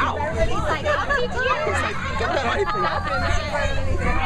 Ow! It's like, get that hype.